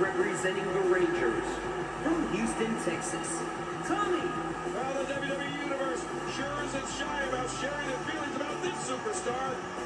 representing the Rangers from Houston, Texas, Tommy. Well, the WWE Universe sure isn't shy about sharing their feelings about this superstar.